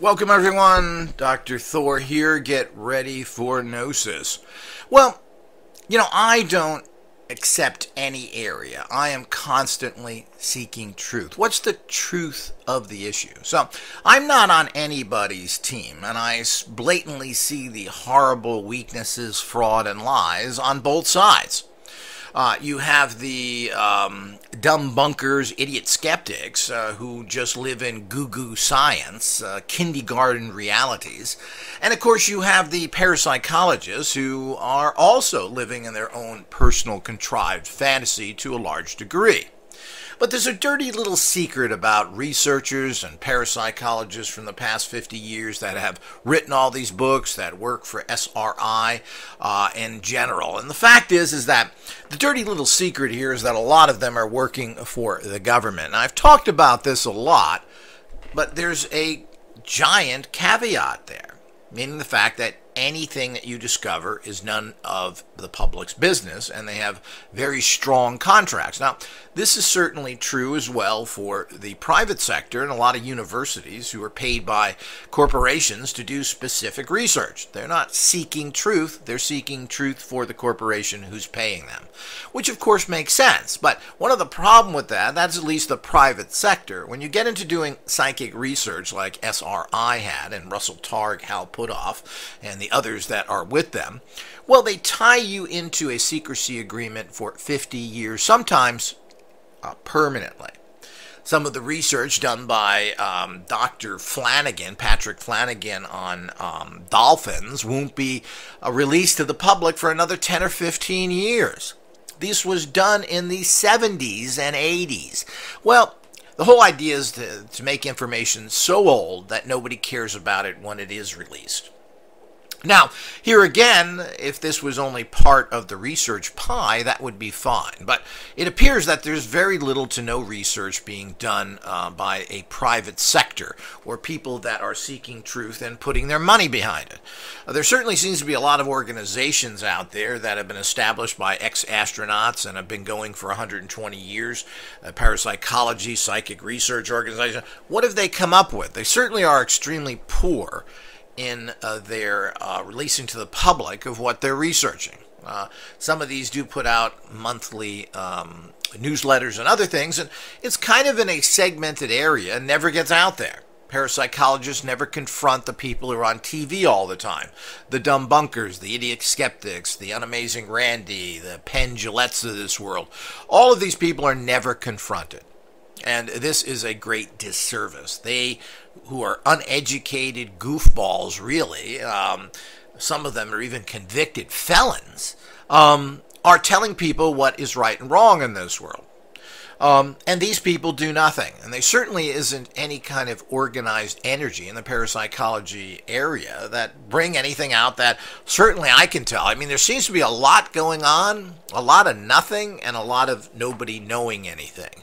Welcome, everyone. Dr. Thor here. Get ready for Gnosis. Well, you know, I don't accept any area. I am constantly seeking truth. What's the truth of the issue? So, I'm not on anybody's team, and I blatantly see the horrible weaknesses, fraud, and lies on both sides. Uh, you have the um, dumb bunkers, idiot skeptics uh, who just live in goo goo science, uh, kindergarten realities. And of course, you have the parapsychologists who are also living in their own personal contrived fantasy to a large degree. But there's a dirty little secret about researchers and parapsychologists from the past 50 years that have written all these books that work for SRI uh, in general. And the fact is, is that the dirty little secret here is that a lot of them are working for the government. And I've talked about this a lot, but there's a giant caveat there, meaning the fact that anything that you discover is none of the public's business, and they have very strong contracts. Now, this is certainly true as well for the private sector and a lot of universities who are paid by corporations to do specific research. They're not seeking truth, they're seeking truth for the corporation who's paying them, which of course makes sense. But one of the problem with that, that's at least the private sector. When you get into doing psychic research like SRI had and Russell Targ, Hal Puthoff, and the others that are with them, well, they tie you into a secrecy agreement for 50 years, sometimes uh, permanently. Some of the research done by um, Dr. Flanagan, Patrick Flanagan, on um, dolphins won't be uh, released to the public for another 10 or 15 years. This was done in the 70s and 80s. Well, the whole idea is to, to make information so old that nobody cares about it when it is released. Now, here again, if this was only part of the research pie, that would be fine. But it appears that there's very little to no research being done uh, by a private sector or people that are seeking truth and putting their money behind it. Uh, there certainly seems to be a lot of organizations out there that have been established by ex astronauts and have been going for 120 years. Uh, parapsychology, psychic research organization. What have they come up with? They certainly are extremely poor in uh, their uh, releasing to the public of what they're researching. Uh, some of these do put out monthly um, newsletters and other things, and it's kind of in a segmented area, and never gets out there. Parapsychologists never confront the people who are on TV all the time. The dumb bunkers, the idiot skeptics, the unamazing Randi, the Penn Jillettes of this world. All of these people are never confronted. And this is a great disservice. They, who are uneducated goofballs, really, um, some of them are even convicted felons, um, are telling people what is right and wrong in this world. Um, and these people do nothing. And there certainly isn't any kind of organized energy in the parapsychology area that bring anything out that certainly I can tell. I mean, there seems to be a lot going on, a lot of nothing, and a lot of nobody knowing anything.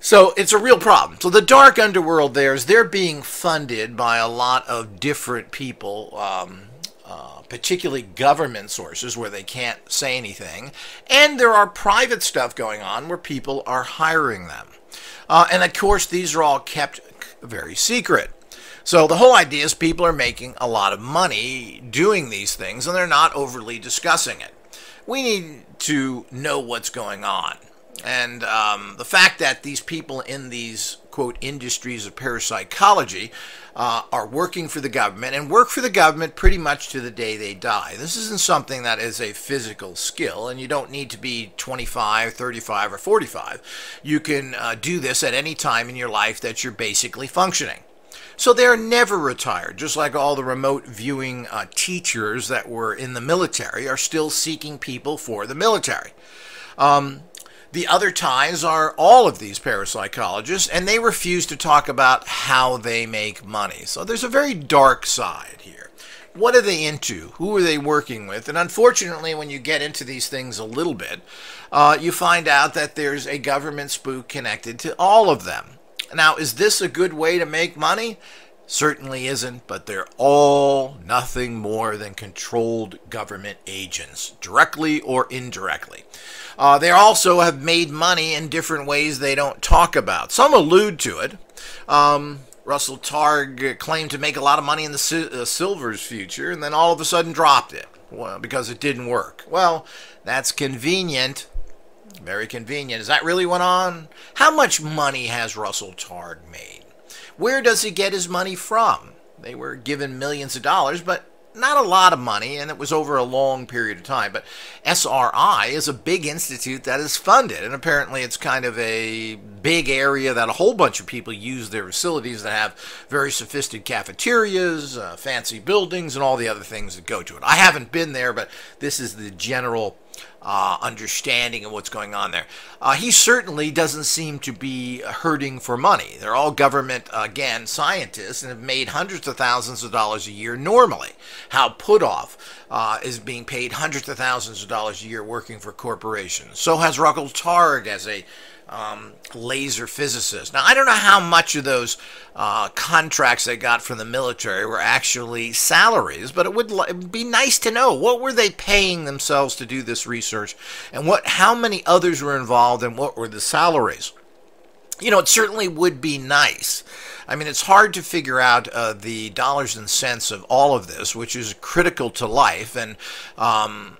So it's a real problem. So the dark underworld there is they're being funded by a lot of different people, um, uh, particularly government sources where they can't say anything, and there are private stuff going on where people are hiring them. Uh, and of course, these are all kept very secret. So the whole idea is people are making a lot of money doing these things, and they're not overly discussing it. We need to know what's going on. And um, the fact that these people in these, quote, industries of parapsychology uh, are working for the government and work for the government pretty much to the day they die. This isn't something that is a physical skill, and you don't need to be 25, 35, or 45. You can uh, do this at any time in your life that you're basically functioning. So they're never retired, just like all the remote viewing uh, teachers that were in the military are still seeking people for the military. Um, the other ties are all of these parapsychologists, and they refuse to talk about how they make money. So there's a very dark side here. What are they into? Who are they working with? And unfortunately, when you get into these things a little bit, uh, you find out that there's a government spook connected to all of them. Now, is this a good way to make money? Certainly isn't, but they're all nothing more than controlled government agents, directly or indirectly. Uh, they also have made money in different ways they don't talk about. Some allude to it. Um, Russell Targ claimed to make a lot of money in the uh, silver's future and then all of a sudden dropped it well, because it didn't work. Well, that's convenient. Very convenient. Is that really went on? How much money has Russell Targ made? Where does he get his money from? They were given millions of dollars, but not a lot of money, and it was over a long period of time. But SRI is a big institute that is funded, and apparently it's kind of a big area that a whole bunch of people use their facilities that have very sophisticated cafeterias, uh, fancy buildings, and all the other things that go to it. I haven't been there, but this is the general uh, understanding of what's going on there. Uh, he certainly doesn't seem to be hurting for money. They're all government, again, scientists and have made hundreds of thousands of dollars a year normally. Hal Puthoff uh, is being paid hundreds of thousands of dollars a year working for corporations. So has Russell Targ as a um, laser physicist. Now, I don't know how much of those uh, contracts they got from the military were actually salaries, but it would, would be nice to know what were they paying themselves to do this research, and what how many others were involved, and what were the salaries. You know, it certainly would be nice. I mean, it's hard to figure out uh, the dollars and cents of all of this, which is critical to life and um,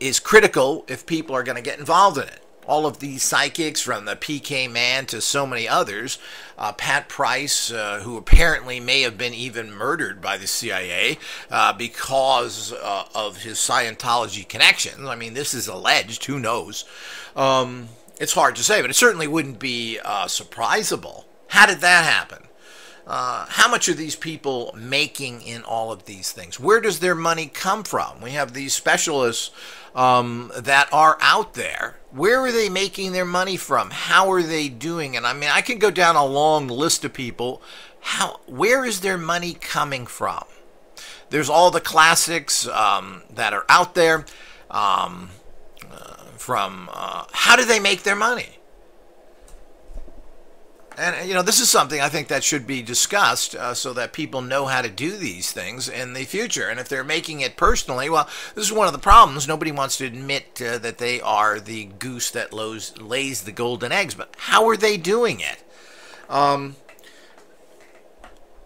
is critical if people are going to get involved in it all of these psychics, from the PK Man to so many others. Uh, Pat Price, uh, who apparently may have been even murdered by the CIA uh, because uh, of his Scientology connections. I mean, this is alleged. Who knows? Um, it's hard to say, but it certainly wouldn't be uh, surprisable. How did that happen? Uh, how much are these people making in all of these things? Where does their money come from? We have these specialists um, that are out there where are they making their money from? How are they doing it? I mean, I can go down a long list of people. How? Where is their money coming from? There's all the classics um, that are out there. Um, uh, from uh, how do they make their money? And, you know, this is something I think that should be discussed uh, so that people know how to do these things in the future. And if they're making it personally, well, this is one of the problems. Nobody wants to admit uh, that they are the goose that lays the golden eggs. But how are they doing it? Um,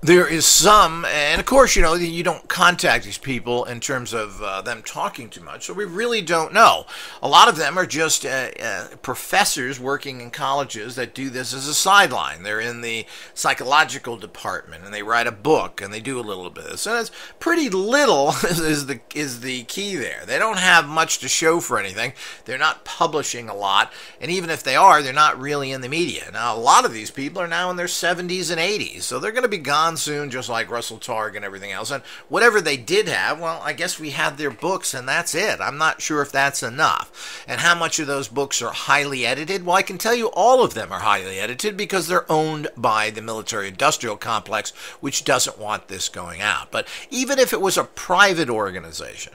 there is some, and of course, you know, you don't contact these people in terms of uh, them talking too much, so we really don't know. A lot of them are just uh, uh, professors working in colleges that do this as a sideline. They're in the psychological department, and they write a book, and they do a little bit of this. And it's pretty little is the is the key there. They don't have much to show for anything. They're not publishing a lot, and even if they are, they're not really in the media. Now, a lot of these people are now in their 70s and 80s, so they're going to be gone soon, just like Russell Targ and everything else. And whatever they did have, well, I guess we had their books, and that's it. I'm not sure if that's enough. And how much of those books are highly edited? Well, I can tell you all of them are highly edited because they're owned by the military industrial complex, which doesn't want this going out. But even if it was a private organization,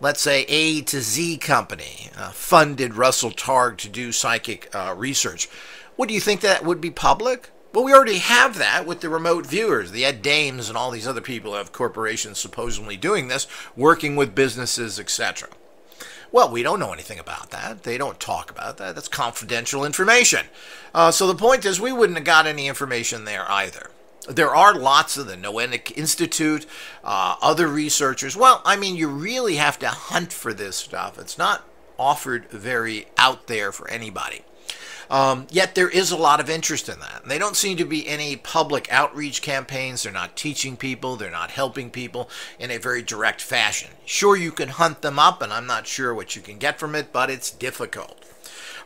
let's say A to Z Company uh, funded Russell Targ to do psychic uh, research, would you think that would be public? Well, we already have that with the remote viewers. The Ed Dames and all these other people have corporations supposedly doing this, working with businesses, etc. Well, we don't know anything about that. They don't talk about that. That's confidential information. Uh, so the point is, we wouldn't have got any information there either. There are lots of the Noetic Institute, uh, other researchers. Well, I mean, you really have to hunt for this stuff. It's not offered very out there for anybody. Um, yet there is a lot of interest in that. They don't seem to be any public outreach campaigns. They're not teaching people. They're not helping people in a very direct fashion. Sure, you can hunt them up, and I'm not sure what you can get from it, but it's difficult.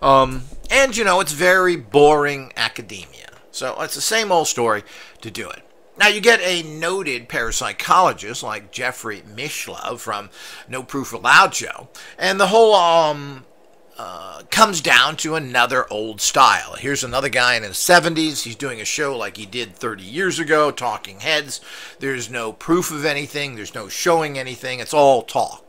Um, and, you know, it's very boring academia. So it's the same old story to do it. Now, you get a noted parapsychologist like Jeffrey Mishlove from No Proof Allowed show, and the whole um, uh, comes down to another old style. Here's another guy in his 70s. He's doing a show like he did 30 years ago, Talking Heads. There's no proof of anything, there's no showing anything. It's all talk.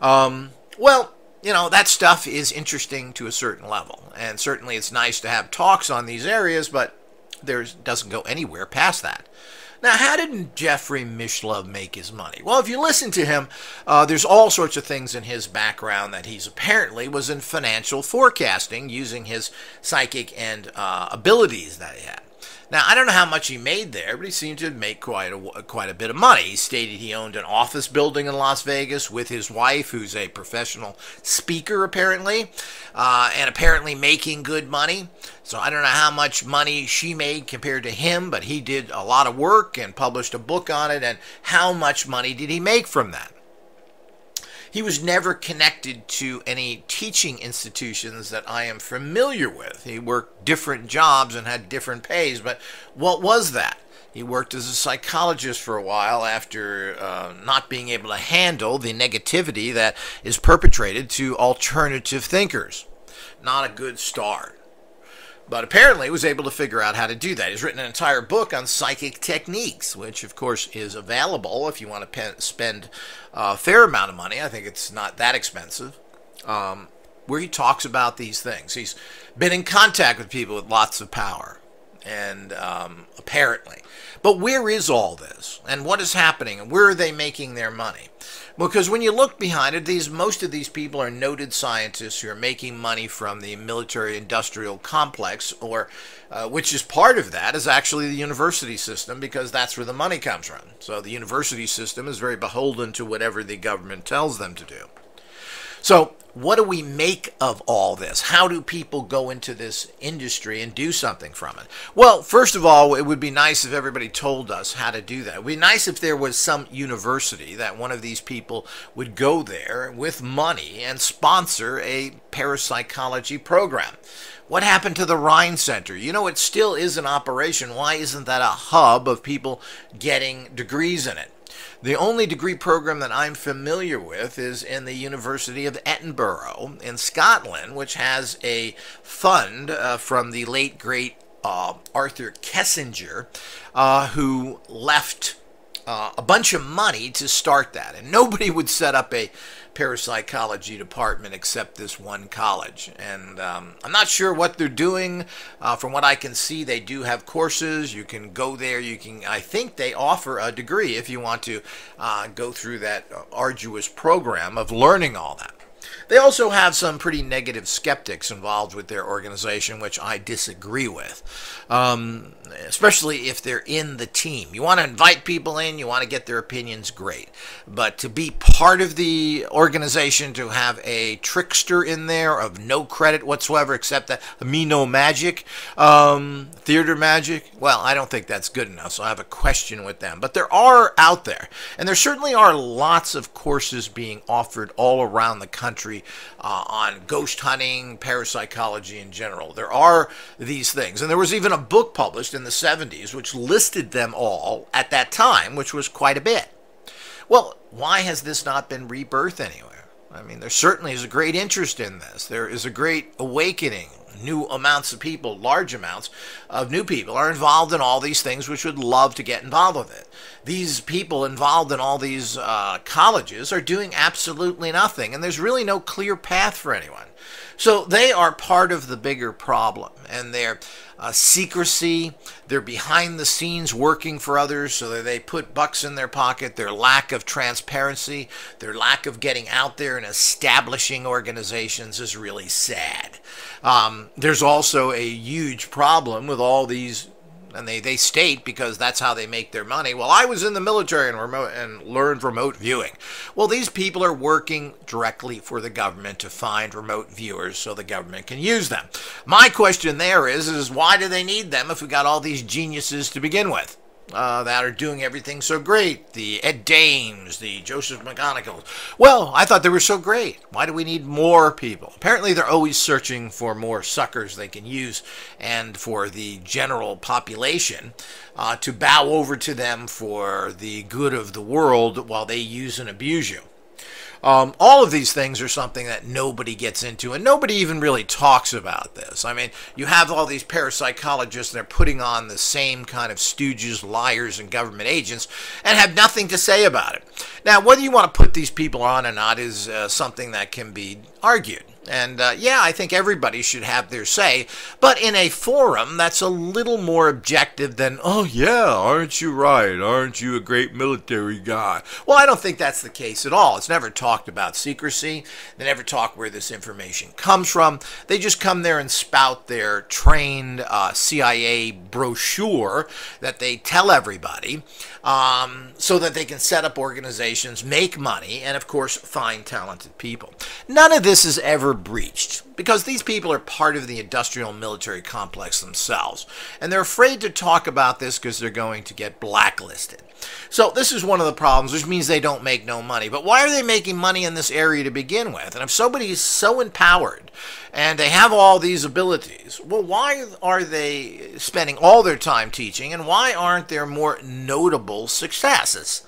Um, well, you know, that stuff is interesting to a certain level. And certainly it's nice to have talks on these areas, but there doesn't go anywhere past that. Now, how did Jeffrey Mishlove make his money? Well, if you listen to him, uh, there's all sorts of things in his background that he's apparently was in financial forecasting using his psychic and uh, abilities that he had. Now, I don't know how much he made there, but he seemed to make quite a, quite a bit of money. He stated he owned an office building in Las Vegas with his wife, who's a professional speaker, apparently, uh, and apparently making good money. So I don't know how much money she made compared to him, but he did a lot of work and published a book on it. And how much money did he make from that? He was never connected to any teaching institutions that I am familiar with. He worked different jobs and had different pays, but what was that? He worked as a psychologist for a while after uh, not being able to handle the negativity that is perpetrated to alternative thinkers. Not a good start but apparently he was able to figure out how to do that. He's written an entire book on psychic techniques, which of course is available if you want to spend a fair amount of money. I think it's not that expensive. Um, where he talks about these things. He's been in contact with people with lots of power, and um, apparently. But where is all this, and what is happening, and where are they making their money? Because when you look behind it, these most of these people are noted scientists who are making money from the military-industrial complex, or uh, which is part of that is actually the university system because that's where the money comes from. So the university system is very beholden to whatever the government tells them to do. So what do we make of all this? How do people go into this industry and do something from it? Well, first of all, it would be nice if everybody told us how to do that. It would be nice if there was some university that one of these people would go there with money and sponsor a parapsychology program. What happened to the Rhine Center? You know, it still is an operation. Why isn't that a hub of people getting degrees in it? The only degree program that I'm familiar with is in the University of Edinburgh in Scotland, which has a fund uh, from the late great uh, Arthur Kessinger, uh, who left uh, a bunch of money to start that. And nobody would set up a parapsychology department except this one college. And um, I'm not sure what they're doing. Uh, from what I can see, they do have courses. You can go there. You can. I think they offer a degree if you want to uh, go through that arduous program of learning all that. They also have some pretty negative skeptics involved with their organization, which I disagree with, um, especially if they're in the team. You want to invite people in, you want to get their opinions, great. But to be part of the organization, to have a trickster in there of no credit whatsoever except that me no magic, um, theater magic, well, I don't think that's good enough, so I have a question with them. But there are out there, and there certainly are lots of courses being offered all around the country uh, on ghost hunting, parapsychology in general. There are these things. And there was even a book published in the 70s which listed them all at that time, which was quite a bit. Well, why has this not been rebirthed anywhere? I mean, there certainly is a great interest in this. There is a great awakening new amounts of people, large amounts of new people, are involved in all these things which would love to get involved with it. These people involved in all these uh, colleges are doing absolutely nothing, and there's really no clear path for anyone. So they are part of the bigger problem, and their uh, secrecy, their behind the scenes working for others so that they put bucks in their pocket, their lack of transparency, their lack of getting out there and establishing organizations is really sad. Um, there's also a huge problem with all these and they, they state because that's how they make their money. Well, I was in the military and remote and learned remote viewing. Well, these people are working directly for the government to find remote viewers so the government can use them. My question there is is why do they need them if we got all these geniuses to begin with? Uh, that are doing everything so great. The Ed Dames, the Joseph McGonagalls. Well, I thought they were so great. Why do we need more people? Apparently, they're always searching for more suckers they can use and for the general population uh, to bow over to them for the good of the world while they use and abuse you. Um, all of these things are something that nobody gets into, and nobody even really talks about this. I mean, you have all these parapsychologists, they're putting on the same kind of stooges, liars, and government agents, and have nothing to say about it. Now, whether you want to put these people on or not is uh, something that can be argued. And uh, yeah, I think everybody should have their say, but in a forum that's a little more objective than, oh yeah, aren't you right? Aren't you a great military guy? Well, I don't think that's the case at all. It's never talked about secrecy. They never talk where this information comes from. They just come there and spout their trained uh, CIA brochure that they tell everybody um, so that they can set up organizations, make money, and of course, find talented people. None of this is ever breached because these people are part of the industrial military complex themselves. And they're afraid to talk about this because they're going to get blacklisted. So this is one of the problems, which means they don't make no money. But why are they making money in this area to begin with? And if somebody is so empowered and they have all these abilities, well, why are they spending all their time teaching and why aren't there more notable successes?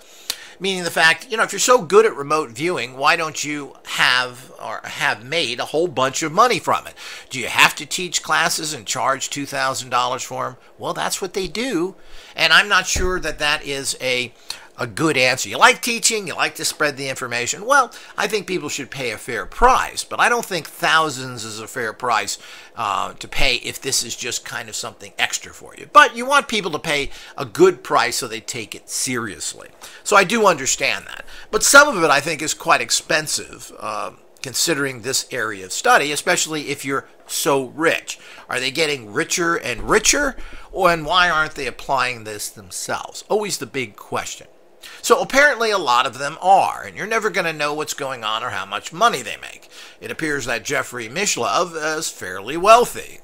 Meaning the fact, you know, if you're so good at remote viewing, why don't you have or have made a whole bunch of money from it? Do you have to teach classes and charge $2,000 for them? Well, that's what they do. And I'm not sure that that is a a good answer. You like teaching, you like to spread the information. Well, I think people should pay a fair price, but I don't think thousands is a fair price uh, to pay if this is just kind of something extra for you. But you want people to pay a good price so they take it seriously. So I do understand that. But some of it I think is quite expensive. Uh, considering this area of study, especially if you're so rich. Are they getting richer and richer? And why aren't they applying this themselves? Always the big question. So apparently a lot of them are, and you're never going to know what's going on or how much money they make. It appears that Jeffrey Mishlove is fairly wealthy.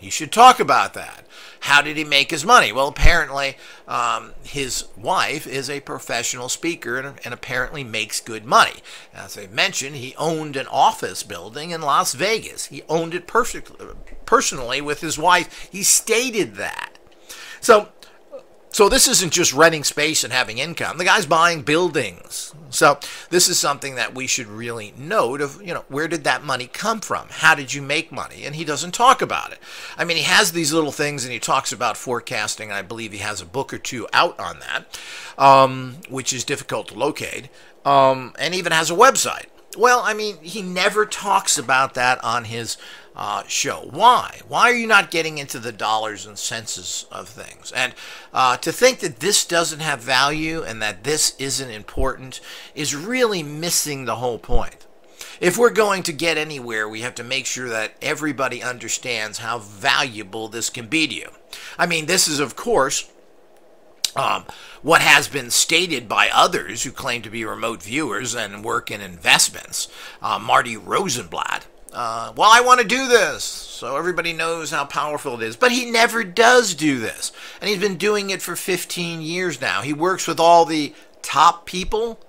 He should talk about that. How did he make his money? Well, apparently, um, his wife is a professional speaker and, and, apparently makes good money. As I mentioned, he owned an office building in Las Vegas. He owned it personally with his wife. He stated that. So so this isn't just renting space and having income. The guy's buying buildings. So this is something that we should really note of, you know, where did that money come from? How did you make money? And he doesn't talk about it. I mean, he has these little things and he talks about forecasting. I believe he has a book or two out on that, um, which is difficult to locate, um, and even has a website. Well, I mean, he never talks about that on his uh, show. Why? Why are you not getting into the dollars and cents of things? And uh, to think that this doesn't have value and that this isn't important is really missing the whole point. If we're going to get anywhere, we have to make sure that everybody understands how valuable this can be to you. I mean, this is, of course, um, what has been stated by others who claim to be remote viewers and work in investments. Uh, Marty Rosenblatt uh, well, I want to do this, so everybody knows how powerful it is. But he never does do this. And he's been doing it for 15 years now. He works with all the top people,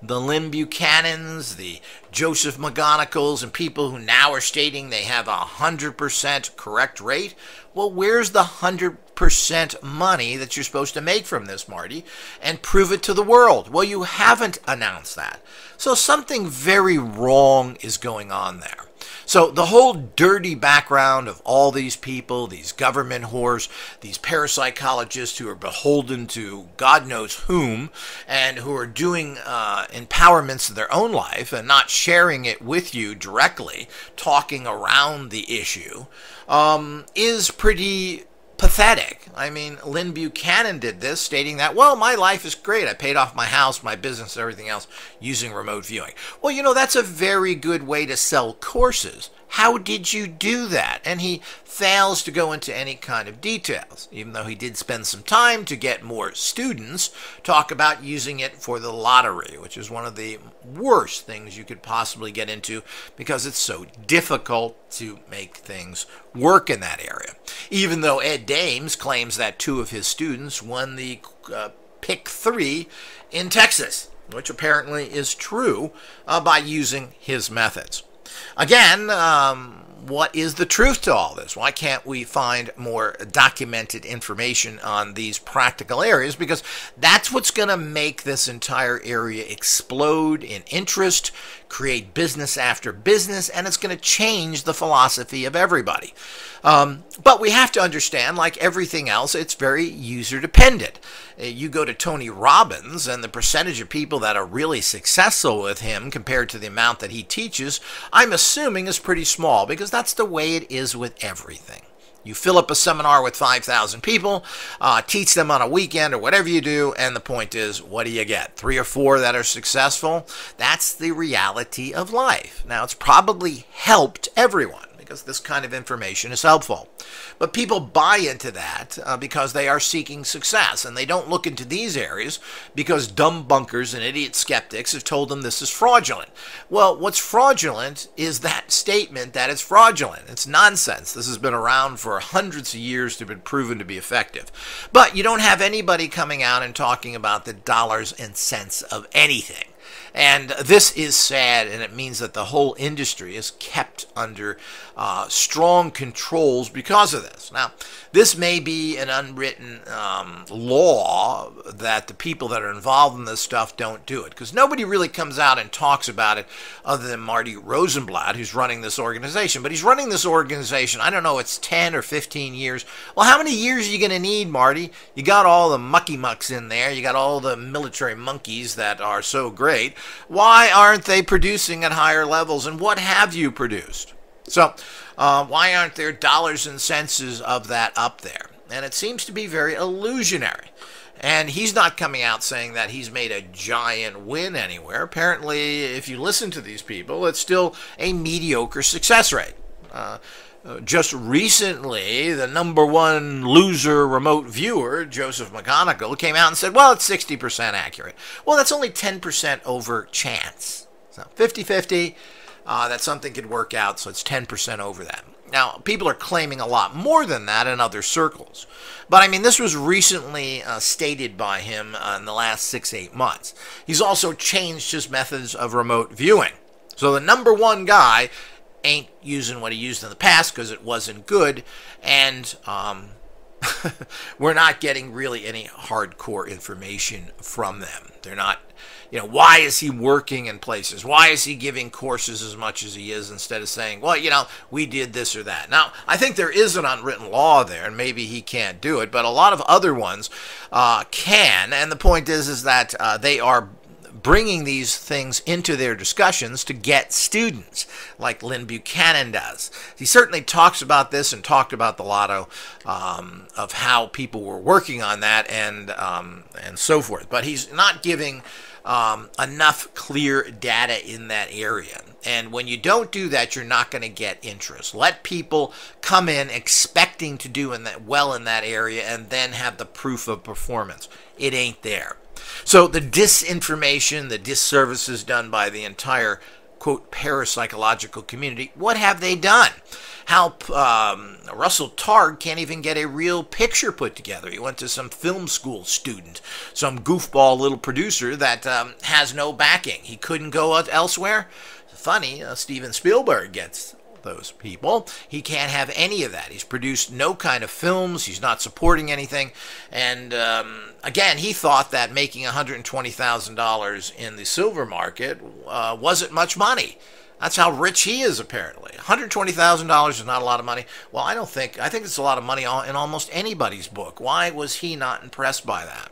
the Lyn Buchanans, the Joseph McGonigal's, and people who now are stating they have a 100% correct rate. Well, where's the 100% money that you're supposed to make from this, Marty? And prove it to the world. Well, you haven't announced that. So something very wrong is going on there. So the whole dirty background of all these people, these government whores, these parapsychologists who are beholden to God knows whom, and who are doing uh, empowerments of their own life and not sharing it with you directly, talking around the issue, um, is pretty pathetic. I mean, Lyn Buchanan did this, stating that, well, my life is great. I paid off my house, my business, and everything else using remote viewing. Well, you know, that's a very good way to sell courses. How did you do that? And he fails to go into any kind of details, even though he did spend some time to get more students talk about using it for the lottery, which is one of the worst things you could possibly get into because it's so difficult to make things work in that area. Even though Ed Dames claims that two of his students won the uh, pick three in Texas, which apparently is true uh, by using his methods. Again, um, what is the truth to all this? Why can't we find more documented information on these practical areas? Because that's what's going to make this entire area explode in interest, create business after business, and it's going to change the philosophy of everybody. Um, but we have to understand, like everything else, it's very user dependent. Uh, you go to Tony Robbins, and the percentage of people that are really successful with him compared to the amount that he teaches, I'm assuming is pretty small because that's the way it is with everything. You fill up a seminar with 5,000 people, uh, teach them on a weekend or whatever you do, and the point is, what do you get? Three or four that are successful? That's the reality of life. Now, it's probably helped everyone because this kind of information is helpful. But people buy into that uh, because they are seeking success, and they don't look into these areas because dumb bunkers and idiot skeptics have told them this is fraudulent. Well, what's fraudulent is that statement that it's fraudulent. It's nonsense. This has been around for hundreds of years to be proven to be effective. But you don't have anybody coming out and talking about the dollars and cents of anything. And this is sad, and it means that the whole industry is kept under uh, strong controls because of this. Now, this may be an unwritten um, law that the people that are involved in this stuff don't do it, because nobody really comes out and talks about it other than Marty Rosenblatt, who's running this organization. But he's running this organization, I don't know, it's 10 or 15 years. Well, how many years are you going to need, Marty? You got all the mucky mucks in there, you got all the military monkeys that are so great. Why aren't they producing at higher levels? And what have you produced? So, uh, why aren't there dollars and cents of that up there? And it seems to be very illusionary. And he's not coming out saying that he's made a giant win anywhere. Apparently, if you listen to these people, it's still a mediocre success rate. Uh, just recently, the number one loser remote viewer, Joseph McGonigal, came out and said, well, it's 60% accurate. Well, that's only 10% over chance. So 50 50, uh, that something could work out, so it's 10% over that. Now, people are claiming a lot more than that in other circles. But I mean, this was recently uh, stated by him uh, in the last six, eight months. He's also changed his methods of remote viewing. So the number one guy ain't using what he used in the past because it wasn't good, and um, we're not getting really any hardcore information from them. They're not, you know, why is he working in places? Why is he giving courses as much as he is instead of saying, well, you know, we did this or that? Now, I think there is an unwritten law there, and maybe he can't do it, but a lot of other ones uh, can. And the point is, is that uh, they are bringing these things into their discussions to get students, like Lyn Buchanan does. He certainly talks about this and talked about the lotto, um, of how people were working on that and um, and so forth. But he's not giving um, enough clear data in that area. And when you don't do that, you're not going to get interest. Let people come in expecting to do in that well in that area and then have the proof of performance. It ain't there. So the disinformation, the disservices done by the entire quote parapsychological community, what have they done? How um, Russell Targ can't even get a real picture put together. He went to some film school student, some goofball little producer that um, has no backing. He couldn't go elsewhere. Funny, uh, Steven Spielberg gets those people. He can't have any of that. He's produced no kind of films. He's not supporting anything. And um, again, he thought that making $120,000 in the silver market uh, wasn't much money. That's how rich he is, apparently. $120,000 is not a lot of money. Well, I don't think, I think it's a lot of money in almost anybody's book. Why was he not impressed by that?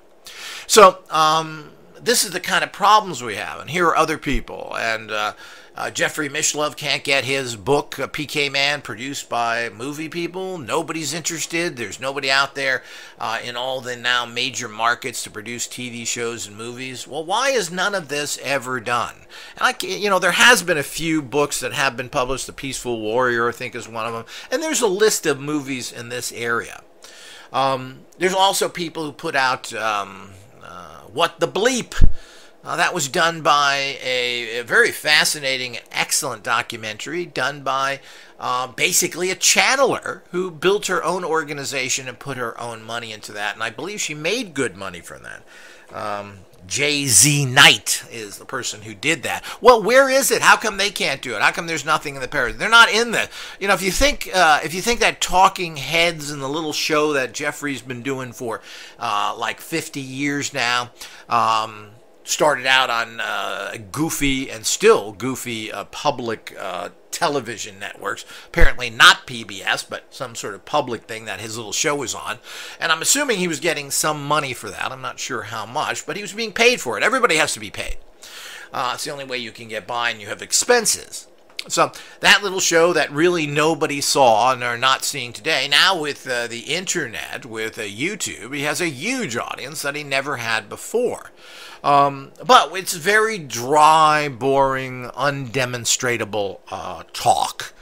So, um, this is the kind of problems we have. And here are other people. And, uh, uh, Jeffrey Mishlove can't get his book, uh, PK Man, produced by movie people. Nobody's interested. There's nobody out there uh, in all the now major markets to produce TV shows and movies. Well, why is none of this ever done? And I, you know, there has been a few books that have been published. The Peaceful Warrior, I think, is one of them. And there's a list of movies in this area. Um, there's also people who put out um, What the Bleep uh, that was done by a, a, very fascinating, excellent documentary done by uh, basically a channeler who built her own organization and put her own money into that. And I believe she made good money from that. Um, J.Z. Knight is the person who did that. Well, where is it? How come they can't do it? How come there's nothing in the Paris? They're not in the. You know, if you think uh, if you think that Talking Heads and the little show that Jeffrey's been doing for uh, like 50 years now. Um, started out on uh, goofy and still goofy uh, public uh, television networks. Apparently not PBS, but some sort of public thing that his little show was on. And I'm assuming he was getting some money for that. I'm not sure how much, but he was being paid for it. Everybody has to be paid. Uh, it's the only way you can get by, and you have expenses. So that little show that really nobody saw and are not seeing today, now with uh, the internet, with uh, YouTube, he has a huge audience that he never had before. Um, but it's very dry, boring, undemonstratable uh, talk.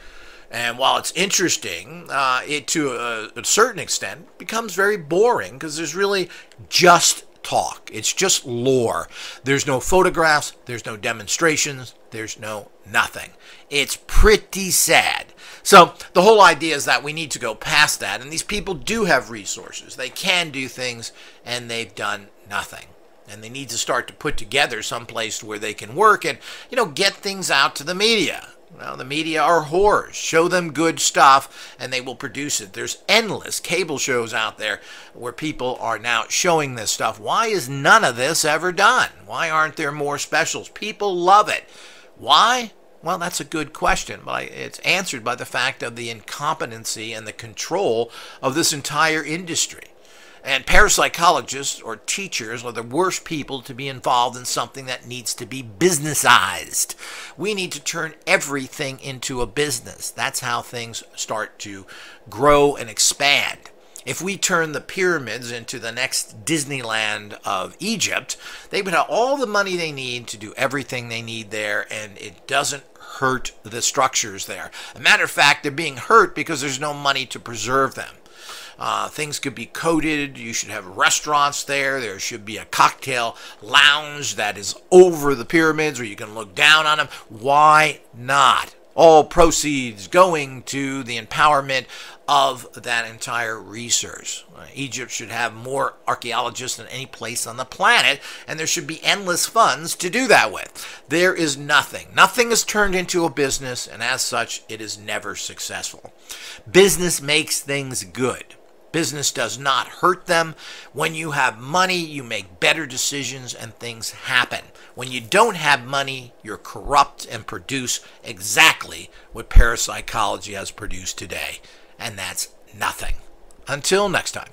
And while it's interesting, uh, it to a, a certain extent becomes very boring because there's really just talk. It's just lore. There's no photographs, there's no demonstrations, there's no nothing. It's pretty sad. So the whole idea is that we need to go past that, and these people do have resources. They can do things, and they've done nothing. And they need to start to put together some place where they can work and, you know, get things out to the media. Well, the media are whores. Show them good stuff and they will produce it. There's endless cable shows out there where people are now showing this stuff. Why is none of this ever done? Why aren't there more specials? People love it. Why? Well, that's a good question, but it's answered by the fact of the incompetency and the control of this entire industry. And parapsychologists or teachers are the worst people to be involved in something that needs to be businessized. We need to turn everything into a business. That's how things start to grow and expand. If we turn the pyramids into the next Disneyland of Egypt, they would have all the money they need to do everything they need there, and it doesn't hurt the structures there. A matter of fact, they're being hurt because there's no money to preserve them. Uh, things could be coated. You should have restaurants there. There should be a cocktail lounge that is over the pyramids where you can look down on them. Why not? All proceeds going to the empowerment of that entire research. Uh, Egypt should have more archaeologists than any place on the planet, and there should be endless funds to do that with. There is nothing. Nothing is turned into a business, and as such, it is never successful. Business makes things good. Business does not hurt them. When you have money, you make better decisions and things happen. When you don't have money, you're corrupt and produce exactly what parapsychology has produced today. And that's nothing. Until next time.